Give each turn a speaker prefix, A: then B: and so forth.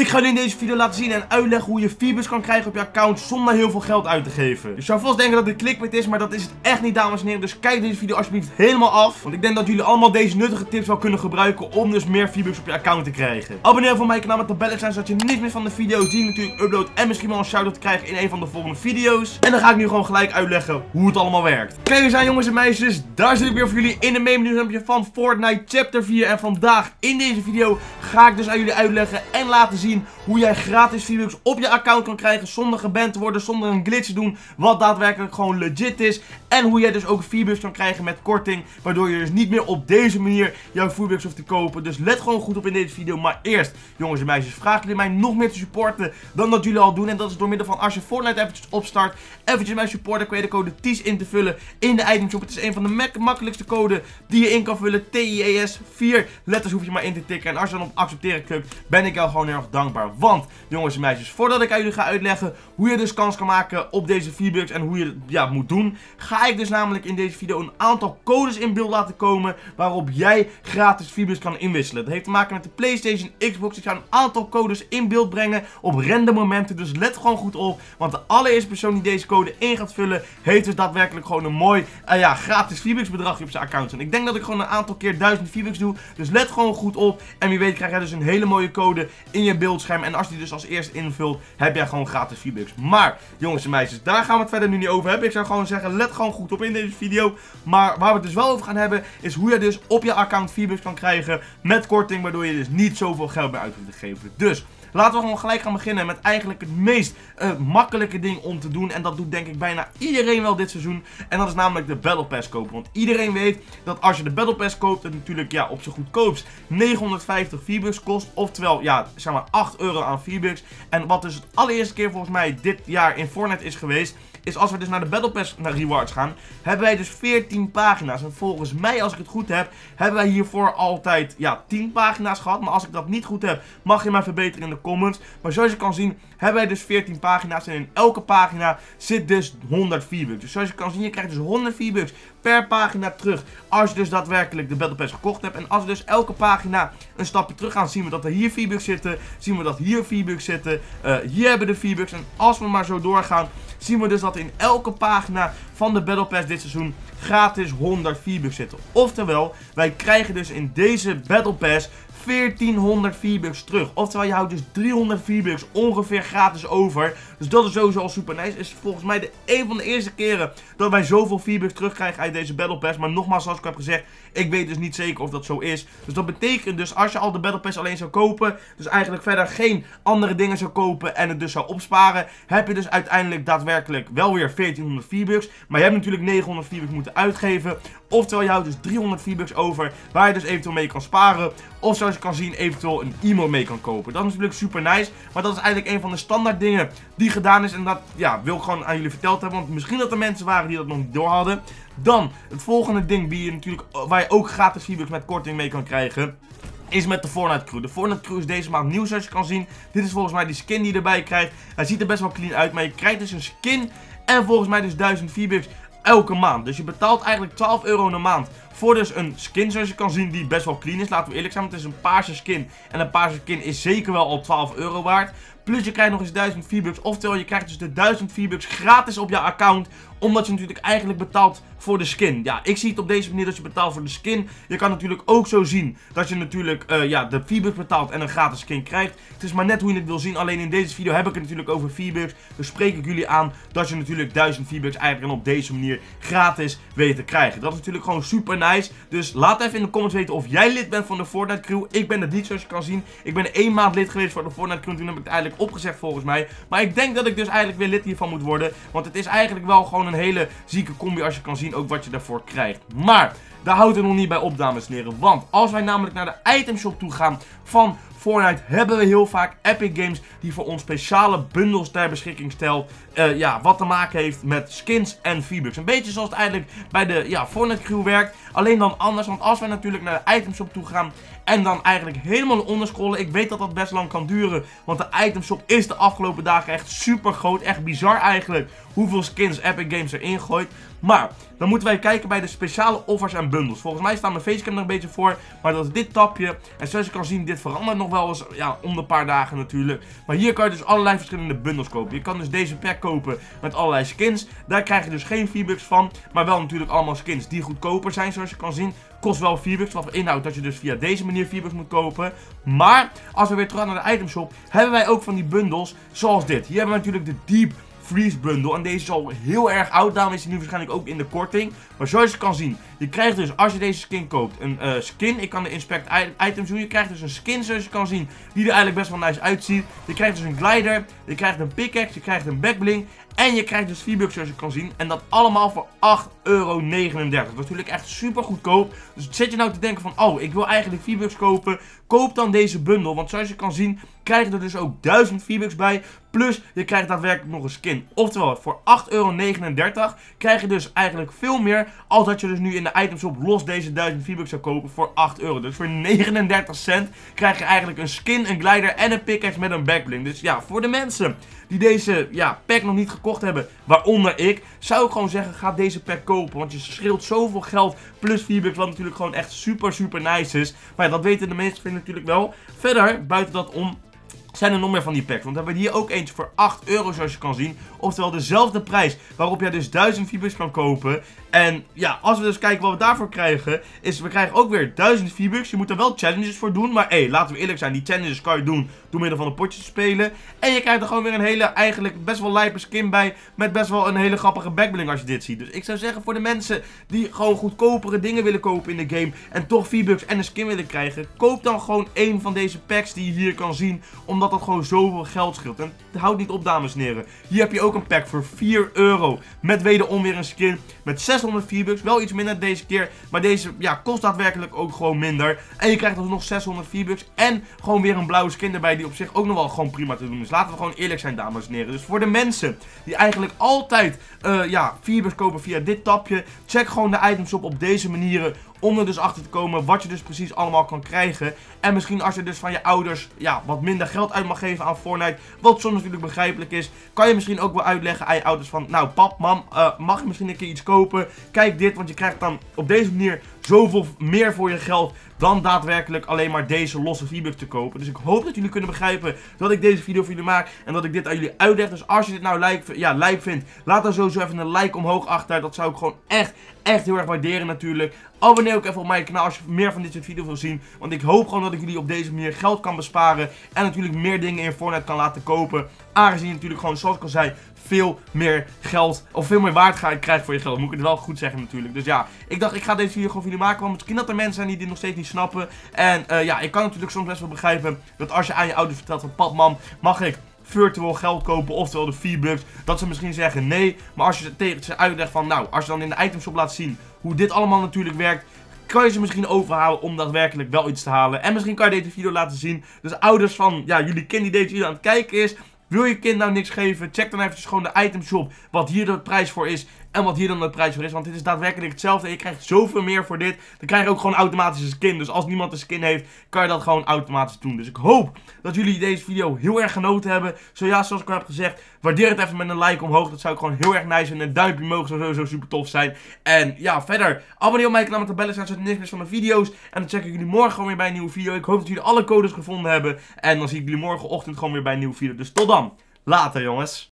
A: Ik ga jullie in deze video laten zien en uitleggen hoe je Phoebus kan krijgen op je account zonder heel veel geld uit te geven. Je zou vast denken dat dit clickbait is, maar dat is het echt niet dames en heren. Dus kijk deze video alsjeblieft helemaal af. Want ik denk dat jullie allemaal deze nuttige tips wel kunnen gebruiken om dus meer Phoebus op je account te krijgen. Abonneer voor mijn kanaal met de bellen zijn zodat je niets meer van de video's die ik natuurlijk upload en misschien wel een shout-out krijgt in een van de volgende video's. En dan ga ik nu gewoon gelijk uitleggen hoe het allemaal werkt. Kijk eens aan jongens en meisjes, daar zit ik weer voor jullie in de meme van Fortnite Chapter 4. En vandaag in deze video ga ik dus aan jullie uitleggen en laten zien hoe jij gratis V-Bucks op je account kan krijgen zonder geband te worden, zonder een glitch te doen, wat daadwerkelijk gewoon legit is. En hoe jij dus ook V-Bucks kan krijgen met korting, waardoor je dus niet meer op deze manier jouw V-Bucks hoeft te kopen. Dus let gewoon goed op in deze video. Maar eerst, jongens en meisjes, vragen jullie mij nog meer te supporten dan dat jullie al doen. En dat is door middel van als je Fortnite eventjes opstart, eventjes mijn supporter kun je de code TIES in te vullen in de itemshop. Het is een van de makkelijkste code die je in kan vullen. T-I-E-S. Vier letters hoef je maar in te tikken. En als je dan op accepteren klikt, ben ik jou gewoon heel erg dankbaar. Want, jongens en meisjes, voordat ik aan jullie ga uitleggen hoe je dus kans kan maken op deze V-Bucks en hoe je het ja, moet doen, ga ik dus namelijk in deze video een aantal codes in beeld laten komen waarop jij gratis V-Bucks kan inwisselen. Dat heeft te maken met de PlayStation, Xbox. Ik ga een aantal codes in beeld brengen op random momenten, dus let gewoon goed op. Want de allereerste persoon die deze code in gaat vullen, heeft dus daadwerkelijk gewoon een mooi, uh, ja, gratis V-Bucks op zijn account. En ik denk dat ik gewoon een aantal keer 1000 V-Bucks doe, dus let gewoon goed op. En wie weet krijg jij dus een hele mooie code in je beeldscherm. En als die dus als eerste invult, heb jij gewoon gratis V-Bucks. Maar, jongens en meisjes, daar gaan we het verder nu niet over hebben. Ik zou gewoon zeggen, let gewoon goed op in deze video. Maar waar we het dus wel over gaan hebben, is hoe je dus op je account V-Bucks kan krijgen met korting. Waardoor je dus niet zoveel geld meer uit hoeft te geven. Dus... Laten we gewoon gelijk gaan beginnen met eigenlijk het meest uh, makkelijke ding om te doen. En dat doet denk ik bijna iedereen wel dit seizoen. En dat is namelijk de Battle Pass kopen. Want iedereen weet dat als je de Battle Pass koopt, het natuurlijk ja, op zijn goedkoopst 950 V-Bucks kost. Oftewel, ja, zeg maar 8 euro aan V-Bucks. En wat dus het allereerste keer volgens mij dit jaar in Fortnite is geweest is als we dus naar de Battle Pass naar rewards gaan, hebben wij dus 14 pagina's. En volgens mij, als ik het goed heb, hebben wij hiervoor altijd, ja, 10 pagina's gehad. Maar als ik dat niet goed heb, mag je mij verbeteren in de comments. Maar zoals je kan zien, hebben wij dus 14 pagina's. En in elke pagina zit dus 100 V-Bucks. Dus zoals je kan zien, je krijgt dus 100 V-Bucks per pagina terug. Als je dus daadwerkelijk de Battle Pass gekocht hebt. En als we dus elke pagina een stapje terug gaan, zien we dat er hier V-Bucks zitten. Zien we dat hier V-Bucks zitten. Uh, hier hebben de V-Bucks. En als we maar zo doorgaan, zien we dus dat in elke pagina van de Battle Pass dit seizoen gratis 100 V-Bucks zitten. Oftewel, wij krijgen dus in deze Battle Pass 1400 V-Bucks terug. Oftewel, je houdt dus 300 V-Bucks ongeveer gratis over. Dus dat is sowieso al super nice. Is volgens mij de een van de eerste keren dat wij zoveel V-Bucks terugkrijgen uit deze Battle Pass. Maar nogmaals, zoals ik heb gezegd, ik weet dus niet zeker of dat zo is. Dus dat betekent dus, als je al de Battle Pass alleen zou kopen, dus eigenlijk verder geen andere dingen zou kopen en het dus zou opsparen, heb je dus uiteindelijk daadwerkelijk wel weer 1400 V-Bucks. Maar je hebt natuurlijk 900 V-Bucks moeten uitgeven. Oftewel, je houdt dus 300 V-Bucks over, waar je dus eventueel mee kan sparen. Of zoals je kan zien, eventueel een emo mee kan kopen. Dat is natuurlijk super nice, maar dat is eigenlijk een van de standaard dingen die gedaan is. En dat ja, wil ik gewoon aan jullie verteld hebben, want misschien dat er mensen waren die dat nog niet door hadden. Dan, het volgende ding die je natuurlijk, waar je ook gratis V-Bucks met korting mee kan krijgen is met de Fortnite Crew. De Fortnite Crew is deze maand nieuw zoals je kan zien. Dit is volgens mij die skin die je erbij krijgt. Hij ziet er best wel clean uit, maar je krijgt dus een skin en volgens mij dus 1000 V-Bucks elke maand. Dus je betaalt eigenlijk 12 euro een maand voor dus een skin zoals je kan zien die best wel clean is. Laten we eerlijk zijn, het is een paarse skin. En een paarse skin is zeker wel al 12 euro waard. Plus je krijgt nog eens 1000 V-Bucks. Oftewel, je krijgt dus de 1000 V-Bucks gratis op je account. Omdat je natuurlijk eigenlijk betaalt voor de skin. Ja, ik zie het op deze manier dat je betaalt voor de skin. Je kan natuurlijk ook zo zien dat je natuurlijk uh, ja, de V-Bucks betaalt en een gratis skin krijgt. Het is maar net hoe je het wil zien. Alleen in deze video heb ik het natuurlijk over V-Bucks. Dus spreek ik jullie aan dat je natuurlijk 1000 V-Bucks eigenlijk op deze manier gratis weet te krijgen. Dat is natuurlijk gewoon super nice. Dus laat even in de comments weten of jij lid bent van de Fortnite crew. Ik ben het niet zoals je kan zien. Ik ben één maand lid geweest voor de Fortnite crew. Toen heb ik het eigenlijk opgezegd volgens mij. Maar ik denk dat ik dus eigenlijk weer lid hiervan moet worden. Want het is eigenlijk wel gewoon een hele zieke combi als je kan zien ook wat je daarvoor krijgt. Maar daar houdt het nog niet bij op, dames en heren. Want als wij namelijk naar de itemshop toe gaan van Fortnite hebben we heel vaak Epic Games die voor ons speciale bundels ter beschikking stelt. Uh, ja, wat te maken heeft met skins en V-Bucks. Een beetje zoals het eigenlijk bij de ja, Fortnite crew werkt. Alleen dan anders, want als wij natuurlijk naar de itemshop toe gaan en dan eigenlijk helemaal onderscrollen. Ik weet dat dat best lang kan duren, want de itemshop is de afgelopen dagen echt super groot. Echt bizar eigenlijk hoeveel skins Epic Games erin gooit. Maar, dan moeten wij kijken bij de speciale offers en bundles. Volgens mij staan mijn facecam er een beetje voor, maar dat is dit tapje. En zoals je kan zien, dit verandert nog nog wel eens ja, om de paar dagen natuurlijk. Maar hier kan je dus allerlei verschillende bundels kopen. Je kan dus deze pack kopen met allerlei skins. Daar krijg je dus geen V-Bucks van. Maar wel natuurlijk allemaal skins die goedkoper zijn zoals je kan zien. Kost wel V-Bucks, wat inhoudt dat je dus via deze manier V-Bucks moet kopen. Maar als we weer terug naar de itemshop, hebben wij ook van die bundles zoals dit. Hier hebben we natuurlijk de Deep Freeze Bundle. En deze is al heel erg oud, daarom is hij nu waarschijnlijk ook in de korting. Maar zoals je kan zien, je krijgt dus als je deze skin koopt, een uh, skin. Ik kan de inspect items doen. Je krijgt dus een skin zoals je kan zien, die er eigenlijk best wel nice uitziet. Je krijgt dus een glider, je krijgt een pickaxe, je krijgt een backbling. En je krijgt dus V-Bucks zoals je kan zien. En dat allemaal voor 8,39 euro. Dat is natuurlijk echt super goedkoop. Dus zit je nou te denken van, oh, ik wil eigenlijk V-Bucks kopen. Koop dan deze bundel. Want zoals je kan zien, krijg je er dus ook 1000 V-Bucks bij. Plus, je krijgt daadwerkelijk nog een skin. Oftewel, voor 8,39 euro krijg je dus eigenlijk veel meer. Als dat je dus nu in de items op los deze 1000 V-Bucks zou kopen voor 8 euro. Dus voor 39 cent krijg je eigenlijk een skin, een glider en een pickaxe met een backbling. Dus ja, voor de mensen die deze ja, pack nog niet gekocht hebben, waaronder ik, zou ik gewoon zeggen, ga deze pack kopen. Want je scheelt zoveel geld plus V-Bucks, wat natuurlijk gewoon echt super, super nice is. Maar dat weten de meesten natuurlijk wel. Verder, buiten dat om, zijn er nog meer van die packs. Want we hebben hier ook eentje voor 8 euro zoals je kan zien. Oftewel dezelfde prijs waarop jij dus 1000 V-Bucks kan kopen. En ja, als we dus kijken wat we daarvoor krijgen, is we krijgen ook weer 1000 V-Bucks. Je moet er wel challenges voor doen, maar hé, hey, laten we eerlijk zijn, die challenges kan je doen door middel van een potje te spelen. En je krijgt er gewoon weer een hele, eigenlijk best wel lijpe skin bij, met best wel een hele grappige backbling als je dit ziet. Dus ik zou zeggen voor de mensen die gewoon goedkopere dingen willen kopen in de game en toch V-Bucks en een skin willen krijgen, koop dan gewoon één van deze packs die je hier kan zien, omdat dat gewoon zoveel geld scheelt. En houd niet op dames en heren. Hier heb je ook een pack voor 4 euro, met wederom weer een skin, met 6 600 V-Bucks. Wel iets minder deze keer. Maar deze ja, kost daadwerkelijk ook gewoon minder. En je krijgt dus nog 600 V-Bucks. En gewoon weer een blauwe skin erbij. Die op zich ook nog wel gewoon prima te doen is. Laten we gewoon eerlijk zijn, dames en heren. Dus voor de mensen die eigenlijk altijd uh, ja, V-Bucks kopen via dit tapje. Check gewoon de items op op deze manieren om er dus achter te komen wat je dus precies allemaal kan krijgen. En misschien als je dus van je ouders ja, wat minder geld uit mag geven aan Fortnite. Wat soms natuurlijk begrijpelijk is. Kan je misschien ook wel uitleggen aan je ouders van... Nou pap, mam, uh, mag je misschien een keer iets kopen? Kijk dit, want je krijgt dan op deze manier zoveel meer voor je geld dan daadwerkelijk alleen maar deze losse V-Bucks te kopen. Dus ik hoop dat jullie kunnen begrijpen dat ik deze video voor jullie maak en dat ik dit aan jullie uitleg. Dus als je dit nou like, ja, vindt, laat dan sowieso even een like omhoog achter. Dat zou ik gewoon echt, echt heel erg waarderen natuurlijk. Abonneer ook even op mijn kanaal als je meer van dit soort video's wil zien. Want ik hoop gewoon dat ik jullie op deze manier geld kan besparen. En natuurlijk meer dingen in Fortnite kan laten kopen. Aangezien natuurlijk gewoon, zoals ik al zei, veel meer geld, of veel meer waard krijgt voor je geld. Moet ik het wel goed zeggen natuurlijk. Dus ja, ik dacht ik ga deze video gewoon voor jullie maken. Want misschien dat er mensen zijn die dit nog steeds niet snappen. En uh, ja, ik kan natuurlijk soms best wel begrijpen dat als je aan je ouders vertelt van pap, mam, mag ik virtual geld kopen, oftewel de V-Bucks. Dat ze misschien zeggen nee, maar als je tegen ze uitlegt van nou, als je dan in de itemshop laat zien hoe dit allemaal natuurlijk werkt, kan je ze misschien overhalen om daadwerkelijk wel iets te halen. En misschien kan je deze video laten zien. Dus ouders van, ja, jullie kind die deze video aan het kijken is, wil je kind nou niks geven? Check dan eventjes gewoon de itemshop. Wat hier de prijs voor is. En wat hier dan de prijs voor is. Want dit is daadwerkelijk hetzelfde. En je krijgt zoveel meer voor dit. Dan krijg je ook gewoon automatisch een skin. Dus als niemand een skin heeft, kan je dat gewoon automatisch doen. Dus ik hoop dat jullie deze video heel erg genoten hebben. Zo ja, zoals ik al heb gezegd, waardeer het even met een like omhoog. Dat zou ik gewoon heel erg nice vinden. Een duimpje mogen zou sowieso super tof zijn. En ja, verder, abonneer op mijn kanaal met de bellen. Zodat je niks meer van mijn video's. En dan check ik jullie morgen gewoon weer bij een nieuwe video. Ik hoop dat jullie alle codes gevonden hebben. En dan zie ik jullie morgenochtend gewoon weer bij een nieuwe video. Dus tot dan. Later jongens.